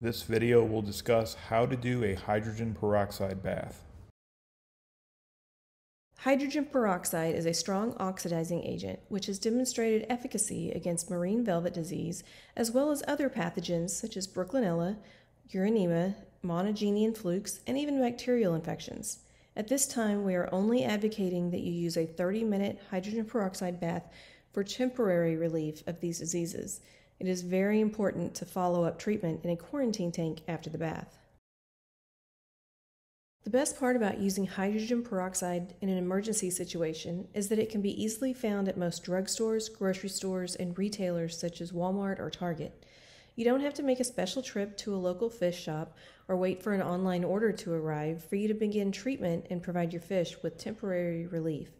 This video will discuss how to do a hydrogen peroxide bath. Hydrogen peroxide is a strong oxidizing agent which has demonstrated efficacy against marine velvet disease as well as other pathogens such as Brooklynella, Uronema, monogenean flukes, and even bacterial infections. At this time, we are only advocating that you use a 30 minute hydrogen peroxide bath for temporary relief of these diseases. It is very important to follow up treatment in a quarantine tank after the bath. The best part about using hydrogen peroxide in an emergency situation is that it can be easily found at most drugstores, grocery stores, and retailers such as Walmart or Target. You don't have to make a special trip to a local fish shop or wait for an online order to arrive for you to begin treatment and provide your fish with temporary relief.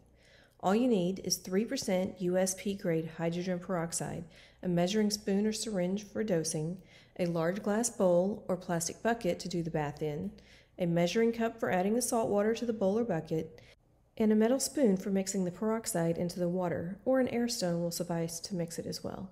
All you need is 3% USP grade hydrogen peroxide, a measuring spoon or syringe for dosing, a large glass bowl or plastic bucket to do the bath in, a measuring cup for adding the salt water to the bowl or bucket, and a metal spoon for mixing the peroxide into the water, or an air stone will suffice to mix it as well.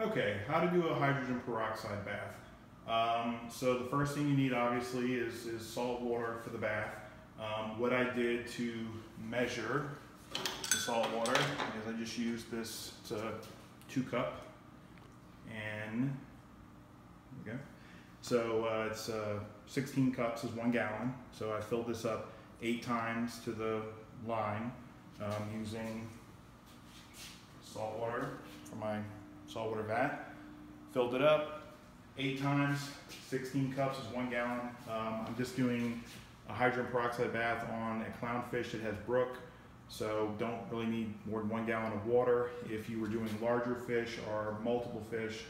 Okay, how to do a hydrogen peroxide bath. Um, so the first thing you need obviously is, is salt water for the bath. Um, what I did to measure the salt water is I just used this, two cup and go. So uh, it's uh, 16 cups is one gallon. So I filled this up eight times to the line um, using salt water for my saltwater vat. Filled it up, eight times, 16 cups is one gallon. Um, I'm just doing a hydrogen peroxide bath on a clownfish that has brook, so don't really need more than one gallon of water. If you were doing larger fish or multiple fish,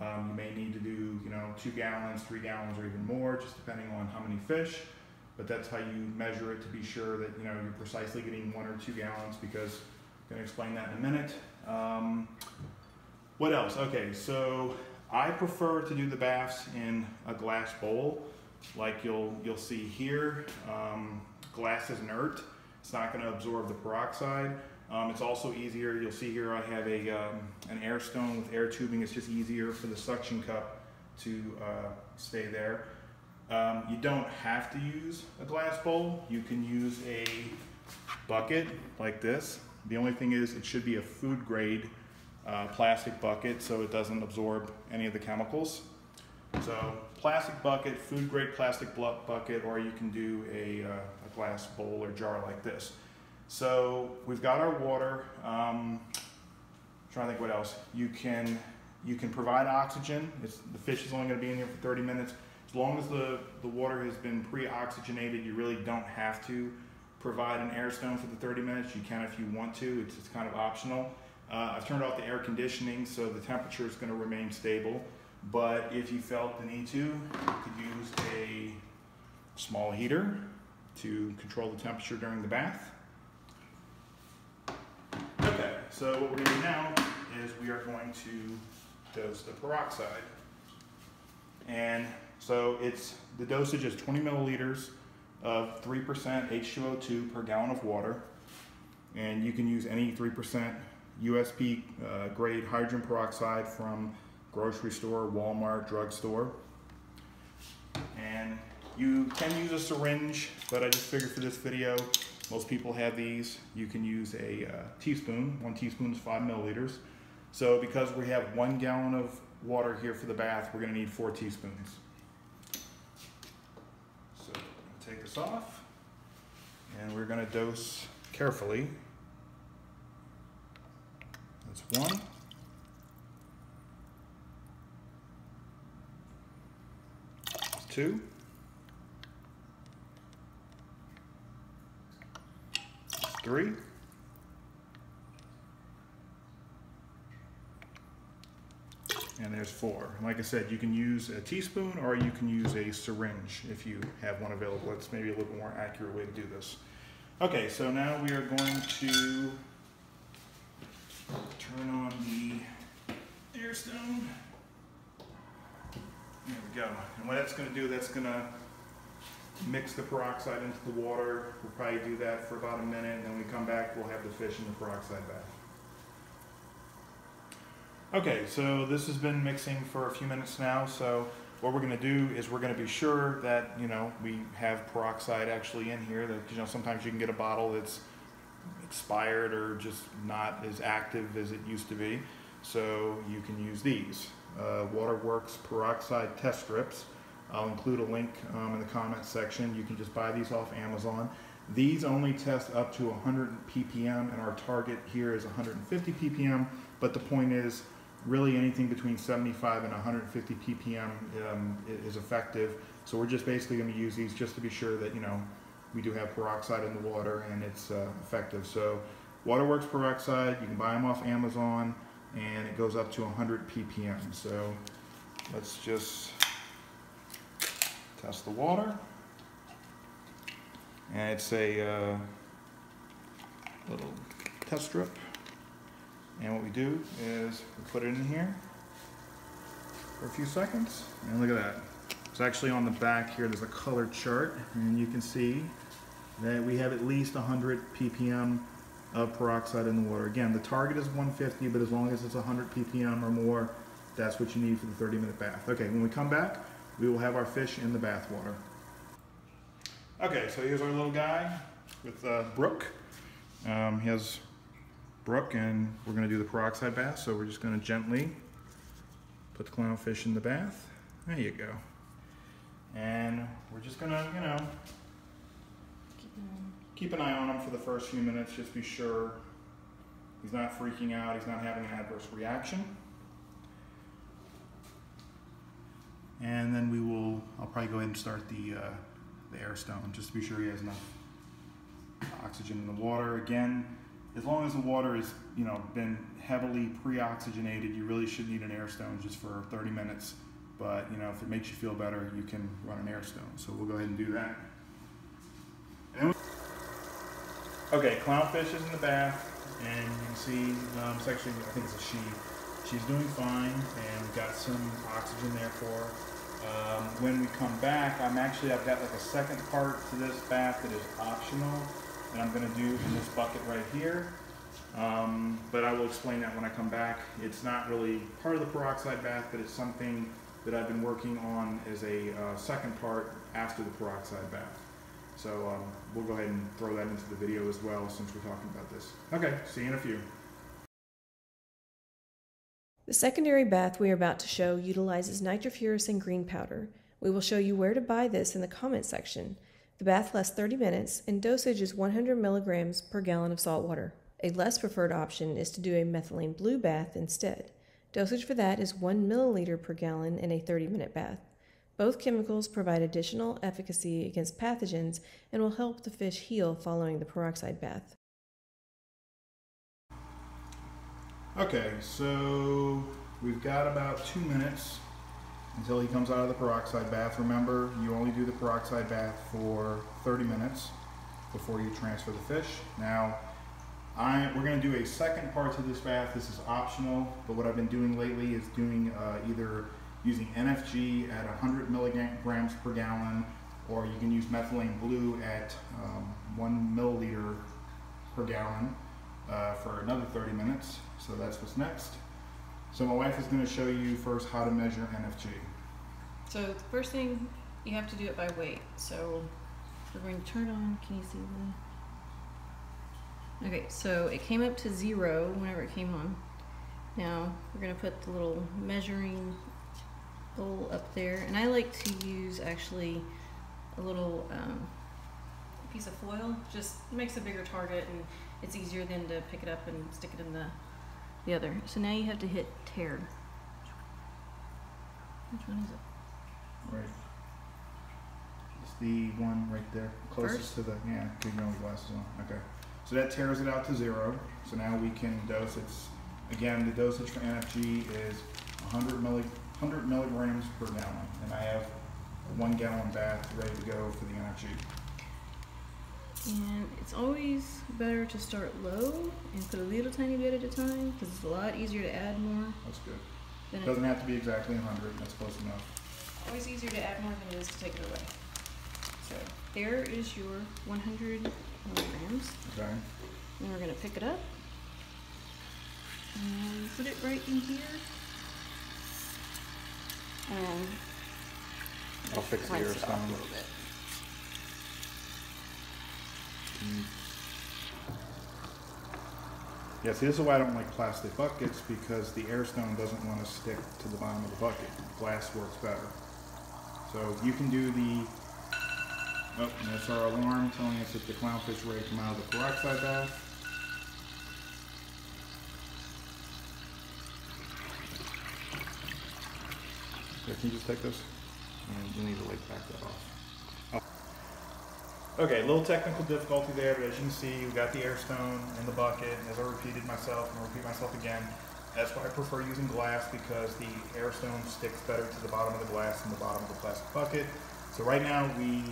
um, you may need to do, you know, two gallons, three gallons, or even more, just depending on how many fish. But that's how you measure it to be sure that you know you're precisely getting one or two gallons. Because I'm going to explain that in a minute. Um, what else? Okay, so I prefer to do the baths in a glass bowl, like you'll you'll see here. Um, glass is inert; it's not going to absorb the peroxide. Um, it's also easier. You'll see here I have a um, an air stone with air tubing. It's just easier for the suction cup to uh, stay there. Um, you don't have to use a glass bowl. You can use a bucket like this. The only thing is it should be a food grade uh, plastic bucket so it doesn't absorb any of the chemicals. So plastic bucket, food grade plastic bucket, or you can do a, uh, a, glass bowl or jar like this. So we've got our water. Um, trying to think what else. You can you can provide oxygen. It's, the fish is only going to be in here for 30 minutes. As long as the, the water has been pre-oxygenated, you really don't have to provide an air stone for the 30 minutes. You can if you want to. It's, it's kind of optional. Uh, I've turned off the air conditioning so the temperature is going to remain stable. But if you felt the need to, you could use a small heater to control the temperature during the bath. Okay, so what we're going to do now is we are going to dose the peroxide. And so it's the dosage is 20 milliliters of 3% H2O2 per gallon of water. And you can use any 3% USP uh, grade hydrogen peroxide from grocery store, Walmart, drugstore. And you can use a syringe, but I just figured for this video, most people have these. You can use a uh, teaspoon. One teaspoon is five milliliters. So because we have one gallon of water here for the bath, we're gonna need four teaspoons. So take this off, and we're gonna dose carefully that's one. Two. Three. And there's four. Like I said, you can use a teaspoon or you can use a syringe if you have one available. That's maybe a little bit more accurate way to do this. Okay, so now we are going to turn on the air stone. There we go. And what that's going to do, that's going to mix the peroxide into the water. We'll probably do that for about a minute, and then we come back, we'll have the fish in the peroxide bath. Okay, so this has been mixing for a few minutes now, so what we're gonna do is we're gonna be sure that, you know, we have peroxide actually in here, that, you know, sometimes you can get a bottle that's expired or just not as active as it used to be, so you can use these. Uh, Waterworks peroxide test strips. I'll include a link um, in the comments section. You can just buy these off Amazon. These only test up to 100 ppm, and our target here is 150 ppm. But the point is, really anything between 75 and 150 ppm um, is effective. So we're just basically going to use these just to be sure that you know we do have peroxide in the water and it's uh, effective. So Waterworks peroxide, you can buy them off Amazon, and it goes up to 100 ppm. So let's just test the water. And it's a uh, little test strip. And what we do is we put it in here for a few seconds. And look at that. It's actually on the back here, there's a color chart, and you can see that we have at least 100 ppm of peroxide in the water. Again, the target is 150, but as long as it's 100 ppm or more, that's what you need for the 30 minute bath. Okay, when we come back, we will have our fish in the bath water. Okay, so here's our little guy with uh, Brook. Um, he has Brook, and we're going to do the peroxide bath. So we're just going to gently put the clownfish in the bath. There you go. And we're just going to, you know, keep an eye on him for the first few minutes. Just be sure he's not freaking out. He's not having an adverse reaction. And then we will. I'll probably go ahead and start the uh, the air stone just to be sure he has enough oxygen in the water. Again, as long as the water has you know been heavily pre-oxygenated, you really should need an air stone just for 30 minutes. But you know if it makes you feel better, you can run an air stone. So we'll go ahead and do that. We- okay, clownfish is in the bath, and you can see um, it's actually I think it's a she. She's doing fine, and we've got some oxygen there for her. Um, when we come back, I'm actually, I've got like a second part to this bath that is optional that I'm gonna do in this bucket right here. Um, but I will explain that when I come back. It's not really part of the peroxide bath, but it's something that I've been working on as a uh, second part after the peroxide bath. So um, we'll go ahead and throw that into the video as well since we're talking about this. Okay, see you in a few. The secondary bath we are about to show utilizes nitrofuracin green powder. We will show you where to buy this in the comment section. The bath lasts 30 minutes and dosage is 100 milligrams per gallon of salt water. A less preferred option is to do a methylene blue bath instead. Dosage for that is 1 milliliter per gallon in a 30 minute bath. Both chemicals provide additional efficacy against pathogens and will help the fish heal following the peroxide bath. Okay, so we've got about two minutes until he comes out of the peroxide bath. Remember, you only do the peroxide bath for 30 minutes before you transfer the fish. Now, I, we're going to do a second part to this bath. This is optional, but what I've been doing lately is doing uh, either using NFG at 100 milligrams per gallon, or you can use methylene blue at um, one milliliter per gallon uh, for another 30 minutes. So that's what's next. So my wife is going to show you first how to measure NFG. So the first thing you have to do it by weight. So we're going to turn on. Can you see the? Okay, so it came up to zero whenever it came on. Now we're going to put the little measuring bowl up there, and I like to use actually a little um, piece of foil. Just makes a bigger target, and it's easier then to pick it up and stick it in the the other. So now you have to hit tear. Which one is it? Right. It's the one right there, closest First? to the, yeah, know the glasses on. Okay. So that tears it out to zero. So now we can dose it. Again, the dosage for NFG is 100, milli, 100 milligrams per gallon. And I have a one gallon bath ready to go for the NFG. And it's always better to start low and put a little tiny bit at a time because it's a lot easier to add more That's good. it, Doesn't have to be exactly 100, that's close enough. always easier to add more than it is to take it away. So there is your 100 milligrams. Okay. Then we're gonna pick it up. And put it right in here. And I'll fix the air stone. a little bit. Mm. Yeah, see, this is why I don't like plastic buckets because the air stone doesn't want to stick to the bottom of the bucket. Glass works better. So you can do the. Oh, and that's our alarm telling us that the clownfish is ready to come out of the peroxide bath. Yeah, can you just take this? And you need to like back that off. Okay, a little technical difficulty there, but as you can see, we got the air stone in the bucket. As I repeated myself, and I'll repeat myself again, that's why I prefer using glass because the air stone sticks better to the bottom of the glass than the bottom of the plastic bucket. So right now we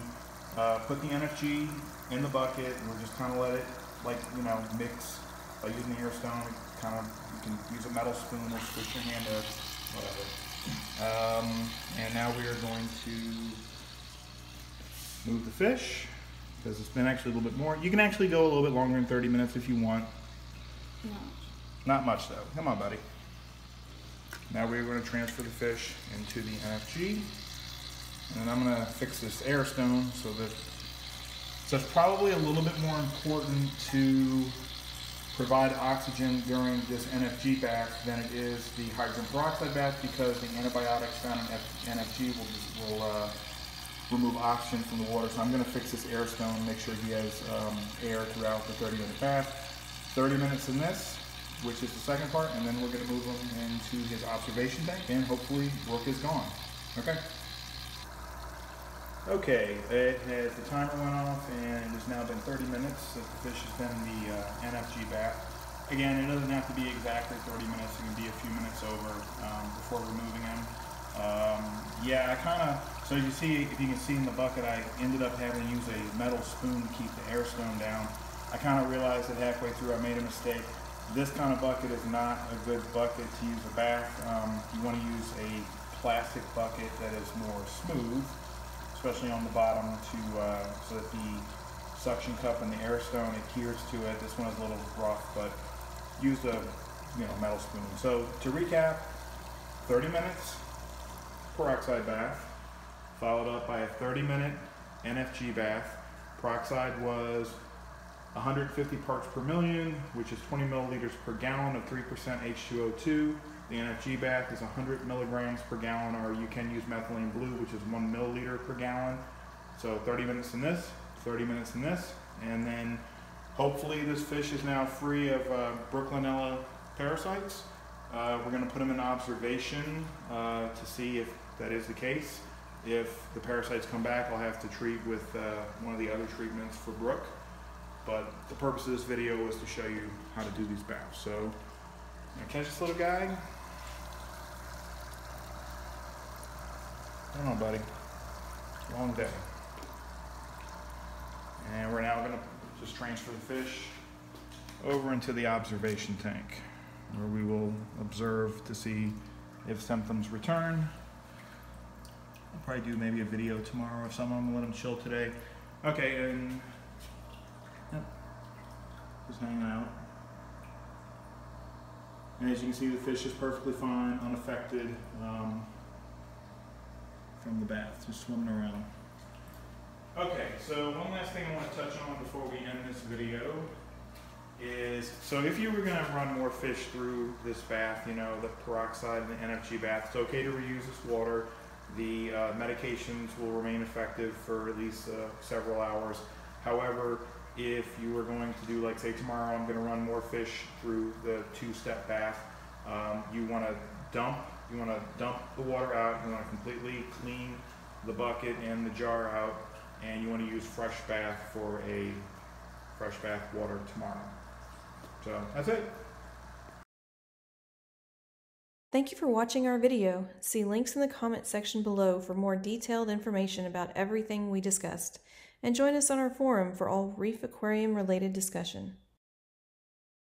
uh, put the NFG in the bucket and we'll just kind of let it, like, you know, mix by using the air stone. Kind of, you can use a metal spoon or switch your hand to whatever. Um, and now we are going to move the fish because it's been actually a little bit more. You can actually go a little bit longer than 30 minutes if you want. No. Not much though. Come on, buddy. Now we're going to transfer the fish into the NFG. And I'm going to fix this air stone so that so it's probably a little bit more important to provide oxygen during this NFG bath than it is the hydrogen peroxide bath because the antibiotics found in NFG will, will uh, remove oxygen from the water. So I'm going to fix this air stone, make sure he has um, air throughout the 30 minute bath. 30 minutes in this, which is the second part, and then we're going to move him into his observation tank, and hopefully work is gone. Okay. Okay, it has the timer went off, and it has now been 30 minutes that the fish has been in the uh, NFG bath. Again, it doesn't have to be exactly 30 minutes; it can be a few minutes over um, before removing him. Um, yeah, I kind of. So you see, if you can see in the bucket, I ended up having to use a metal spoon to keep the air stone down. I kind of realized that halfway through I made a mistake. This kind of bucket is not a good bucket to use a bath. Um, you want to use a plastic bucket that is more smooth, especially on the bottom, to uh, so that the suction cup and the air stone adheres to it. This one is a little rough, but use a you know metal spoon. So to recap, 30 minutes peroxide bath, followed up by a 30 minute NFG bath. Peroxide was 150 parts per million, which is 20 milliliters per gallon of 3% H2O2. The NFG bath is 100 milligrams per gallon, or you can use methylene blue, which is 1 milliliter per gallon. So 30 minutes in this, 30 minutes in this, and then hopefully this fish is now free of uh, Brooklynella parasites. Uh, we're going to put him in observation uh, to see if that is the case. If the parasites come back, I'll have to treat with uh, one of the other treatments for Brook. But the purpose of this video was to show you how to do these baths. So, catch this little guy. Don't know, buddy. Long day. And we're now gonna just transfer the fish over into the observation tank, where we will observe to see if symptoms return. I'll probably do maybe a video tomorrow or something. I'm gonna let them chill today. Okay, and yep, just hanging out. And as you can see, the fish is perfectly fine, unaffected um, from the bath, just swimming around. Okay, so one last thing I want to touch on before we end this video is so if you were going to run more fish through this bath, you know, the peroxide and the NFG bath, it's okay to reuse this water. The uh, medications will remain effective for at least uh, several hours. However, if you were going to do, like, say, tomorrow, I'm going to run more fish through the two-step bath, um, you want to dump. You want to dump the water out. You want to completely clean the bucket and the jar out, and you want to use fresh bath for a fresh bath water tomorrow. So that's it. Thank you for watching our video. See links in the comment section below for more detailed information about everything we discussed. And join us on our forum for all reef aquarium related discussion.